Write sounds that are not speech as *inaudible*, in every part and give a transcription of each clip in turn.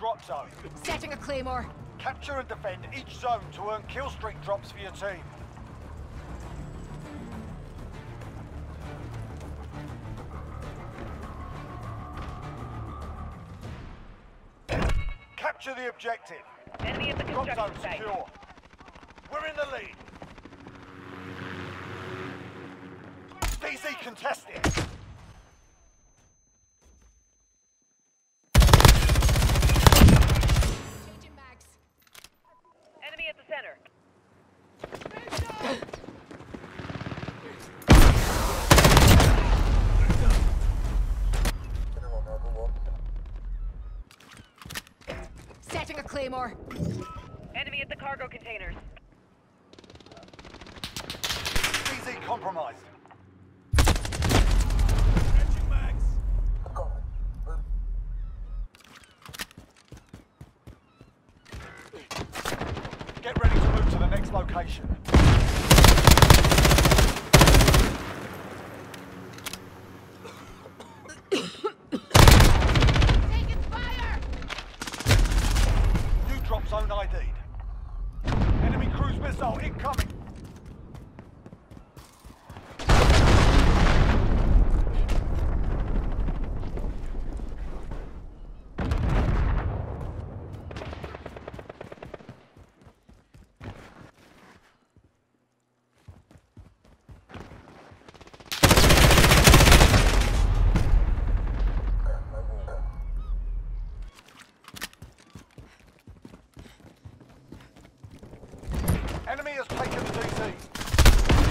drop zone. Setting a claymore. Capture and defend each zone to earn kill streak drops for your team. Capture the objective. Enemy at the Drop zone construction site. secure. We're in the lead. DZ contested. Changing mags. Enemy at the center. Setting a claymore. Enemy at the cargo containers. DZ compromised. Get ready to move to the next location. Taking fire! New drop zone ID'd. Enemy cruise missile incoming. Enemy has taken the DZ.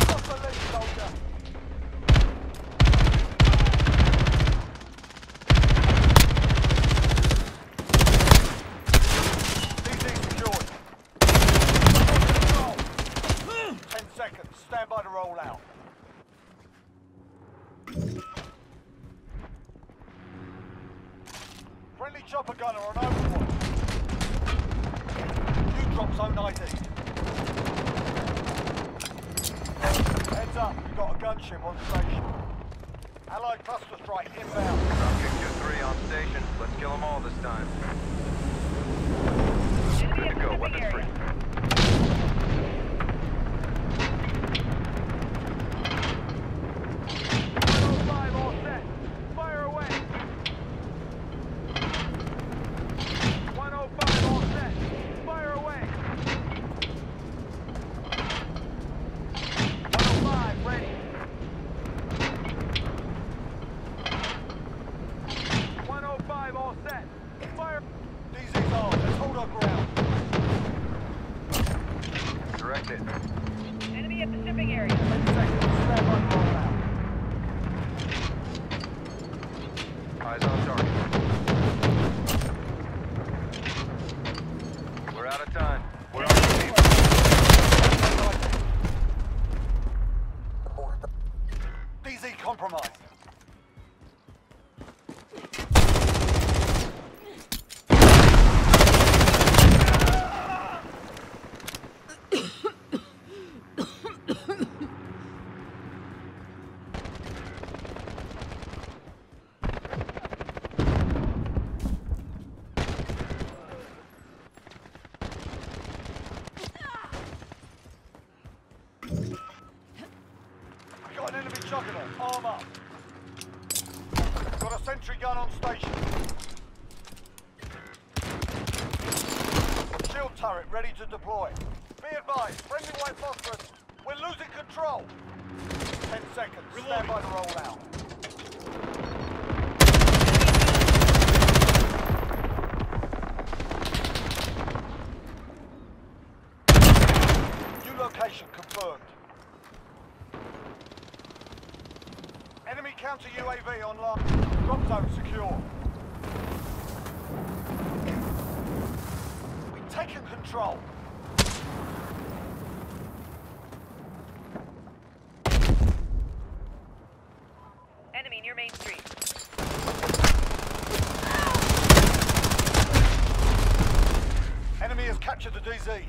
Off the lead, soldier. DZ secured. Ten seconds. Stand by to roll out. Friendly chopper gunner on overwatch. New drop zone ID. Up, we've got a gunship on station. Allied cluster strike inbound. Dropkick 2-3 on station. Let's kill them all this time. Good to go. Weapons free. area. Five all set. Fire away. 105 all set. Fire away. 105 ready. 105 all set. Fire. DZ's on. Let's hold our ground. Direct hit. Enemy at the shipping area. 10 seconds. Stand by to roll out. Eyes on target. We're out of time. We're on the team. DZ compromised. We got an enemy juggernaut. Arm up. Got a sentry gun on station. Shield turret ready to deploy. Be advised, friendly white phosphorus. We're losing control. Ten seconds. Stand by to roll out. New location confirmed. Enemy counter UAV online. Drop zone secure. We've taken control. Enemy near Main Street. Enemy has captured the DZ.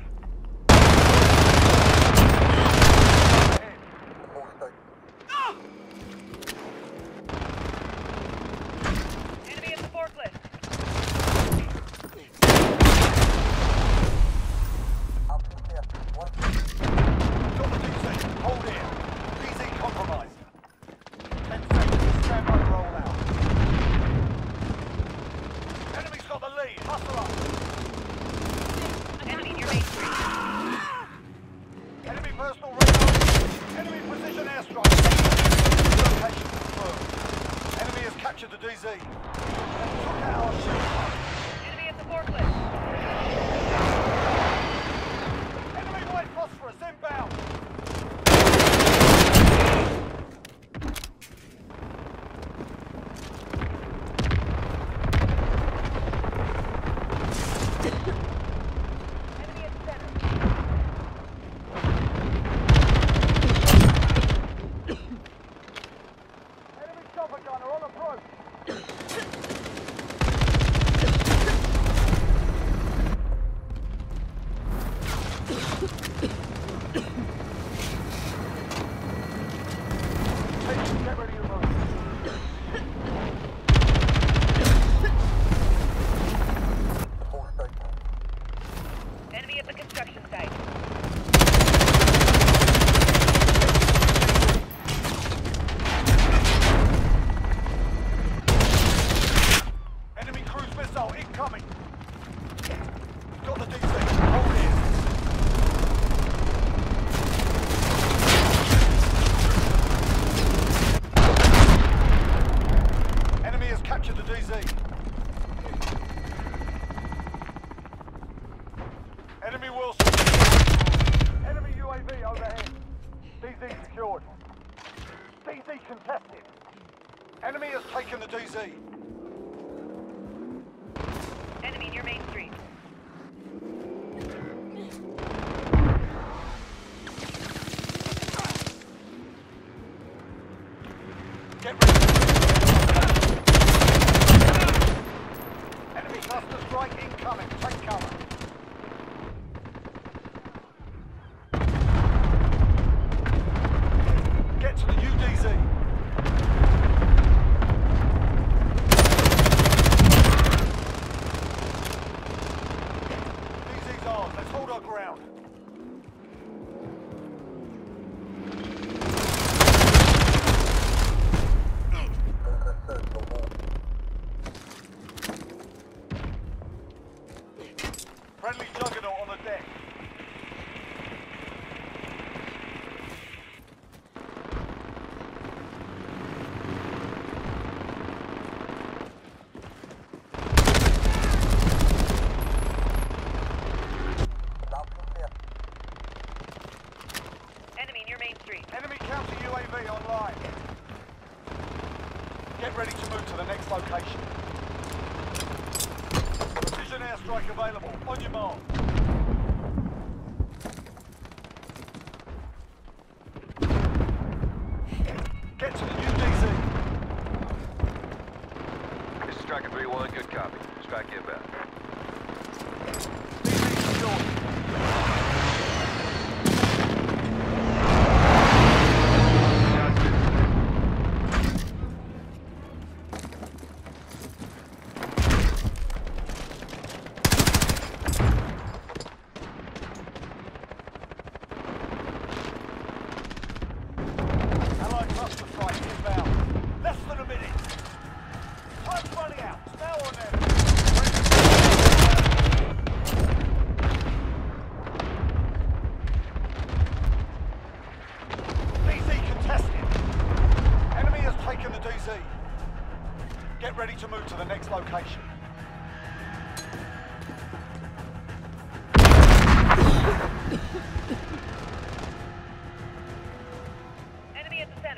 Enemy at the forklift. DZ. They took our shield. Enemy at the forklift. Enemy white phosphorus inbound. Enemy *laughs* at center. Enemy chopper gunner on approach. Hey, get ready to move. Enemy at the construction site. Enemy cruise missile incoming. Got the DZ. Hold in. Enemy has captured the DZ. Enemy Wheelson. Enemy UAV overhead. DZ secured. DZ contested. Enemy has taken the DZ. Friendly juggernaut on the deck. Enemy near Main Street. Enemy counter UAV online. Get ready to move to the next location. Precision airstrike available. On your mark. Get to the UDZ. This is Striker 3-1, good copy. Strike inbound.